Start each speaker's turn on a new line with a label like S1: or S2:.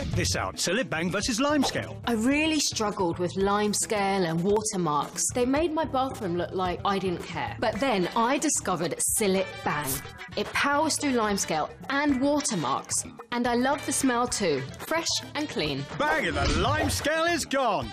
S1: Check this out. Cillit Bang versus Limescale.
S2: I really struggled with limescale and watermarks. They made my bathroom look like I didn't care. But then I discovered Cillit Bang. It powers through limescale and watermarks. And I love the smell too. Fresh and clean.
S1: Bang and the limescale is gone.